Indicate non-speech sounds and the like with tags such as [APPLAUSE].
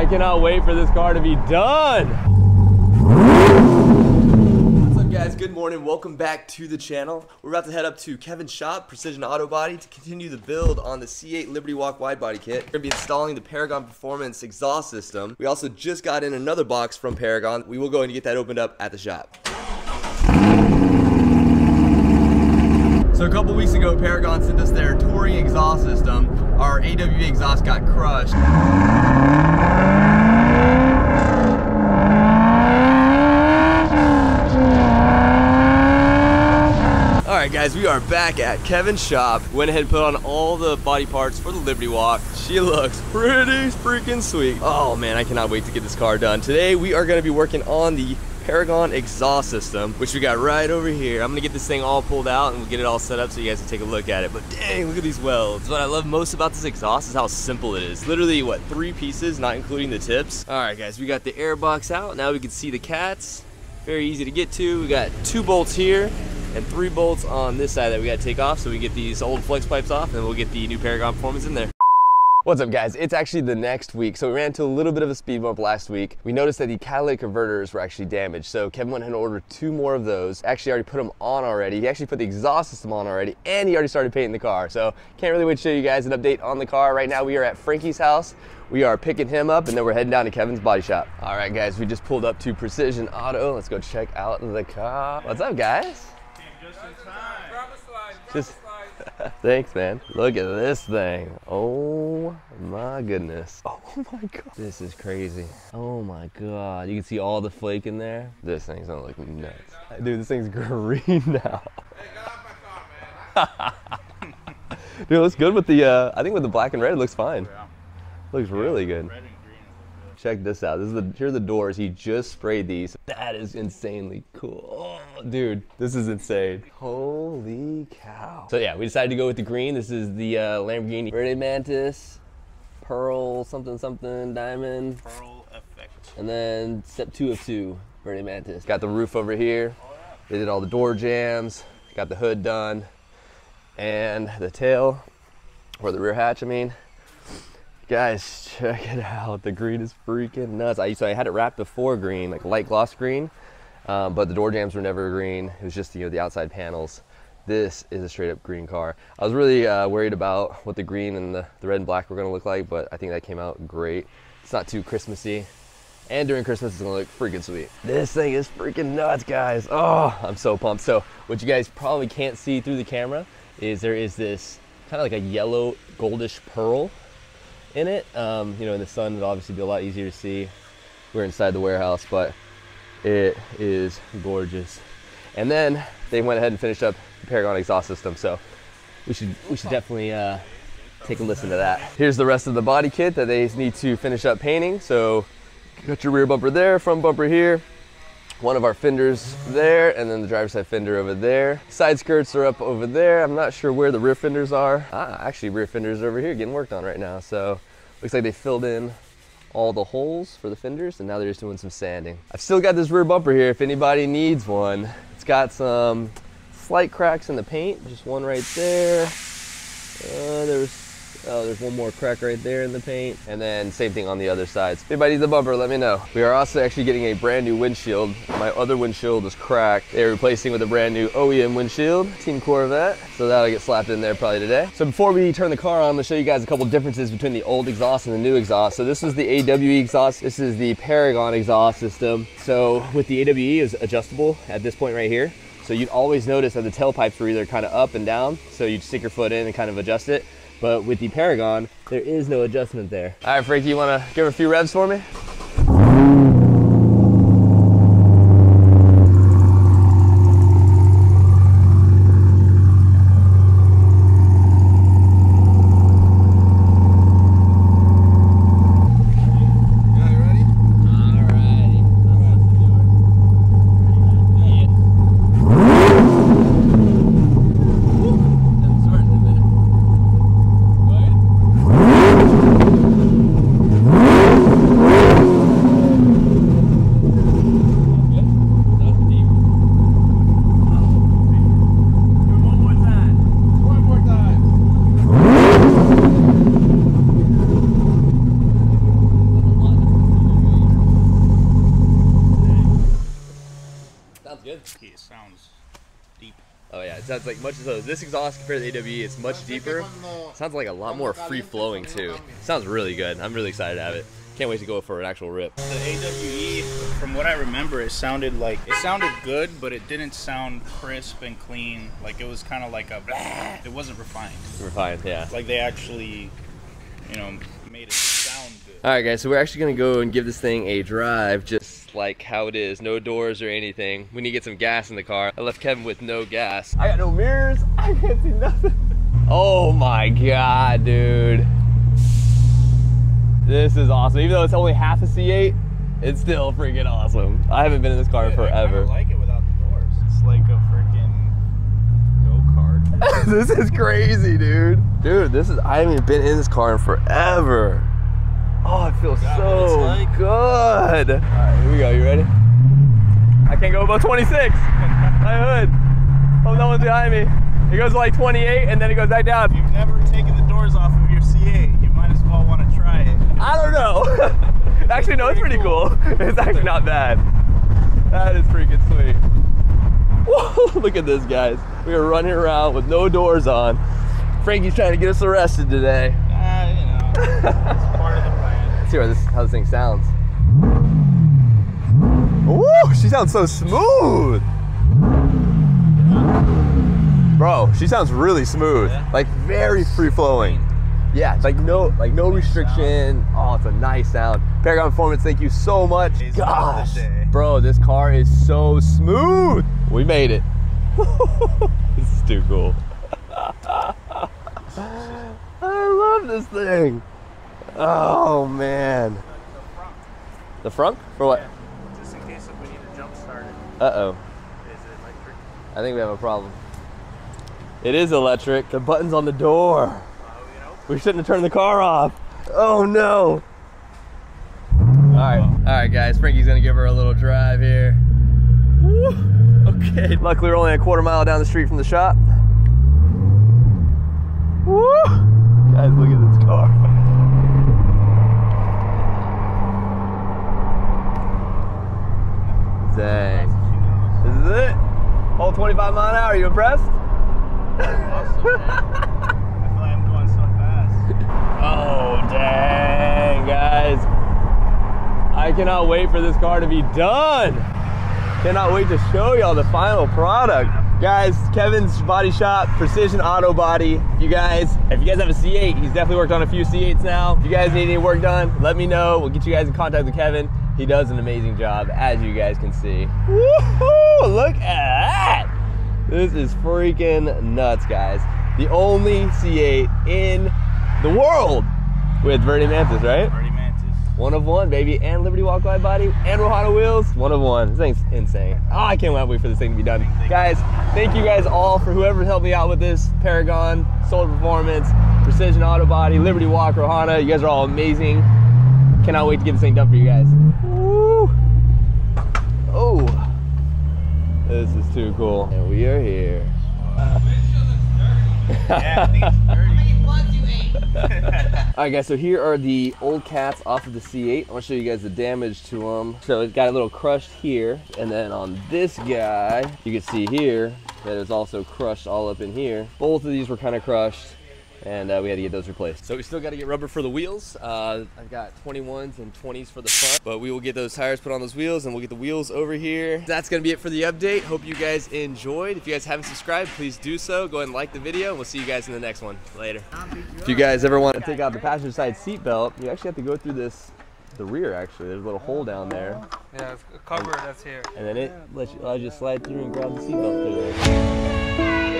I cannot wait for this car to be done. What's up guys, good morning, welcome back to the channel. We're about to head up to Kevin's shop, Precision Auto Body, to continue the build on the C8 Liberty Walk wide body kit. We're gonna be installing the Paragon Performance exhaust system. We also just got in another box from Paragon. We will go and get that opened up at the shop. So a couple weeks ago, Paragon sent us their touring exhaust system. Our AWE exhaust got crushed. Alright guys, we are back at Kevin's shop. Went ahead and put on all the body parts for the Liberty Walk. She looks pretty freaking sweet. Oh man, I cannot wait to get this car done. Today we are going to be working on the Paragon exhaust system, which we got right over here. I'm gonna get this thing all pulled out and we'll get it all set up so you guys can take a look at it. But dang, look at these welds. What I love most about this exhaust is how simple it is. Literally, what, three pieces, not including the tips? All right, guys, we got the air box out. Now we can see the cats. Very easy to get to. We got two bolts here and three bolts on this side that we gotta take off so we get these old flex pipes off and we'll get the new Paragon Performance in there. What's up guys? It's actually the next week. So we ran into a little bit of a speed bump last week. We noticed that the catalytic converters were actually damaged. So Kevin went ahead and ordered two more of those. Actually already put them on already. He actually put the exhaust system on already and he already started painting the car. So can't really wait to show you guys an update on the car. Right now we are at Frankie's house. We are picking him up and then we're heading down to Kevin's body shop. All right guys, we just pulled up to Precision Auto. Let's go check out the car. What's up guys? Just in time. Grab a slide. Grab Just- a slide. Thanks, man. Look at this thing. Oh my goodness. [LAUGHS] Oh my god. This is crazy. Oh my god. You can see all the flake in there. This thing's gonna look nuts. Dude, this thing's [LAUGHS] green now. Hey, get off my car, man. Dude, it looks good with the, uh, I think with the black and red, it looks fine. Yeah. Looks really good. Red and green is good. Check this out. This is the, here are the doors. He just sprayed these. That is insanely cool. Oh, dude, this is insane. Holy cow. So yeah, we decided to go with the green. This is the uh, Lamborghini Verde Mantis, Pearl something something diamond, Pearl effect. and then step two of two, Verde Mantis. Got the roof over here. They did all the door jambs, got the hood done, and the tail, or the rear hatch, I mean. Guys, check it out. The green is freaking nuts. I so I had it wrapped before green, like light gloss green, um, but the door jambs were never green. It was just you know the outside panels. This is a straight up green car. I was really uh, worried about what the green and the, the red and black were gonna look like, but I think that came out great. It's not too Christmassy. And during Christmas, it's gonna look freaking sweet. This thing is freaking nuts, guys. Oh, I'm so pumped. So what you guys probably can't see through the camera is there is this kind of like a yellow goldish pearl in it. Um, you know, in the sun, it'll obviously be a lot easier to see. We're inside the warehouse, but it is gorgeous. And then they went ahead and finished up the Paragon exhaust system, so we should we should definitely uh, take a listen to that. Here's the rest of the body kit that they need to finish up painting. So got your rear bumper there, front bumper here, one of our fenders there, and then the driver's side fender over there. Side skirts are up over there. I'm not sure where the rear fenders are. Ah, actually rear fenders are over here getting worked on right now. So looks like they filled in all the holes for the fenders and now they're just doing some sanding. I've still got this rear bumper here if anybody needs one. Got some slight cracks in the paint, just one right there. Uh, there's Oh, there's one more crack right there in the paint. And then same thing on the other sides. If anybody needs a bumper, let me know. We are also actually getting a brand new windshield. My other windshield is cracked. They're replacing with a brand new OEM windshield, Team Corvette. So that'll get slapped in there probably today. So before we turn the car on, I'm gonna show you guys a couple differences between the old exhaust and the new exhaust. So this is the AWE exhaust. This is the Paragon exhaust system. So with the AWE is adjustable at this point right here. So you'd always notice that the tailpipes were either kind of up and down. So you'd stick your foot in and kind of adjust it. But with the Paragon, there is no adjustment there. All right, Frankie, you wanna give a few revs for me? Yeah, you ready? Alrighty. Sounds deep. Oh yeah, it sounds like much as though this exhaust compared to the AWE, it's much deeper. Sounds like a lot more free flowing too. Sounds really good. I'm really excited to have it. Can't wait to go for an actual rip. The AWE, from what I remember, it sounded like it sounded good, but it didn't sound crisp and clean. Like it was kind of like a. Blah. It wasn't refined. Refined, yeah. Like they actually, you know, made it sound good. All right, guys. So we're actually gonna go and give this thing a drive, just like how it is. No doors or anything. We need to get some gas in the car. I left Kevin with no gas. I got no mirrors. [LAUGHS] I can't see nothing. Oh my god, dude. This is awesome. Even though it's only half a C8, it's still freaking awesome. I haven't been in this car in I forever. kinda like it without the doors. It's like a freaking go kart. [LAUGHS] this is crazy, dude. Dude, this is I haven't even been in this car in forever. Oh, it feels so like. good. All right, here we go. You ready? I can't go above 26. My hood. Oh, no one's behind me. It goes like 28 and then it goes back down. You've never taken the doors off of your C8. You might as well want to try it. I don't know. [LAUGHS] actually, no, it's pretty cool. [LAUGHS] It's actually not bad. That is freaking sweet. [LAUGHS] Whoa, look at this, guys. We are running around with no doors on. Frankie's trying to get us arrested today. Ah, you know, Let's hear how this, how this thing sounds. Woo! She sounds so smooth. Bro, she sounds really smooth. Yeah? Like very free flowing. Yeah, like no like no restriction. Oh, it's a nice sound. Paragon Performance, thank you so much. Today's not the Gosh, bro, this car is so smooth. We made it. [LAUGHS] this is too cool. [LAUGHS] I love this thing. Oh man. The front? For what? Just in case if we need to jump start it. Uh oh. Is it electric? I think we have a problem. It is electric. The button's on the door. Oh, you know. We shouldn't have turned the car off. Oh no. Alright, alright guys, Frankie's gonna give her a little drive here. Woo. Okay. Luckily we're only a quarter mile down the street from the shop. Woo. Guys, look at this car. Dang. This is it. Whole 25 mile an hour. You impressed? Awesome, man. I feel like I'm going so fast. Oh, dang, guys. I cannot wait for this car to be done. Cannot wait to show y'all the final product. Guys, Kevin's Body Shop, Precision Auto Body. You guys, if you guys have a C8, he's definitely worked on a few C8s now. If you guys need any work done, let me know. We'll get you guys in contact with Kevin. He does an amazing job, as you guys can see. Woohoo! Look at that! This is freaking nuts, guys. The only C8 in the world with Verde Mantis, right? One of one, baby. And Liberty Walk Wide Body and Rohana Wheels. One of one. This thing's insane. Oh, I can't wait for this thing to be done. Guys, thank you guys all for whoever helped me out with this. Paragon, Soler Performance, Precision Auto Body, Liberty Walk, Rohana. You guys are all amazing. Cannot wait to get this thing done for you guys. Woo! Oh, this is too cool. And we are here. [LAUGHS] Yeah, I think it's dirty. All right, guys. So here are the old cats off of the C8. I want to show you guys the damage to them. So it got a little crushed here, and then on this guy, you can see here that is also crushed all up in here. Both of these were kind of crushed, and uh, we had to get those replaced. So we still got to get rubber for the wheels. Uh, I've got 21s and 20s for the front, but we will get those tires put on those wheels, and we'll get the wheels over here. That's gonna be it for the update. Hope you guys enjoyed. If you guys haven't subscribed, please do so. Go ahead and like the video, and we'll see you guys in the next one. Later. If you guys ever want to take out the passenger side seat belt, you actually have to go through this, the rear actually. There's a little hole down there, Yeah, it's a cover that's here. and then it lets you, allows you to slide through and grab the seat belt through there.